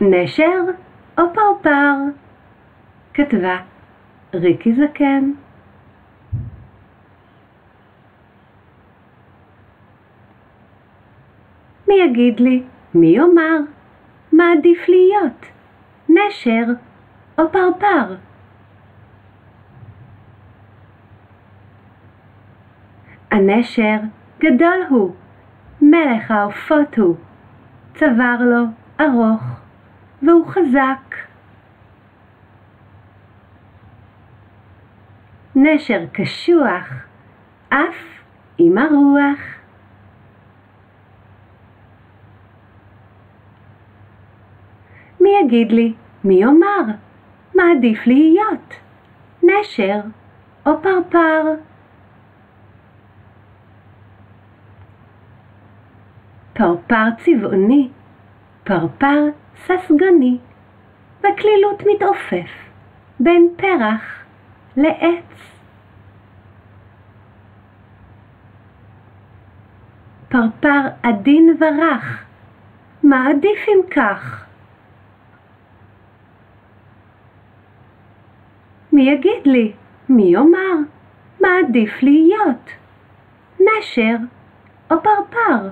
נשר או פרפר? כתבה ריקי זקן. מי יגיד לי, מי יאמר, מה עדיף להיות, נשר או פרפר? הנשר גדול הוא, מלך העופות הוא, צוואר לו ארוך, והוא חזק. נשר קשוח, אף עם הרוח. מי יגיד לי, מי יאמר, מה עדיף להיות, נשר או פרפר? פרפר צבעוני, פרפר ססגוני, בקלילות מתעופף, בין פרח לעץ. פרפר עדין ורך, מה עדיף אם כך? מי יגיד לי, מי יאמר, מה עדיף להיות, נשר או פרפר?